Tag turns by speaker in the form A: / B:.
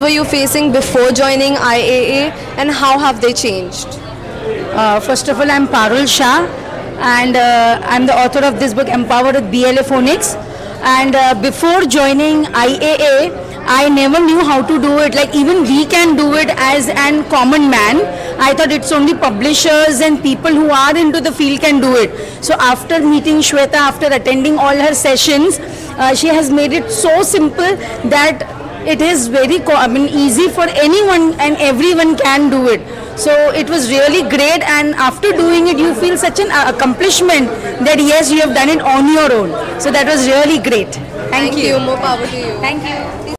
A: were you facing before joining IAA and how have they changed?
B: Uh, first of all, I'm Parul Shah and uh, I'm the author of this book Empowered with BLA Phonics. And uh, before joining IAA, I never knew how to do it. Like even we can do it as an common man. I thought it's only publishers and people who are into the field can do it. So after meeting Sweta, after attending all her sessions, uh, she has made it so simple that it is very co- I mean easy for anyone and everyone can do it. So it was really great and after doing it you feel such an uh, accomplishment that yes you have done it on your own. So that was really great. Thank,
A: Thank you. More power to you.
B: Thank you.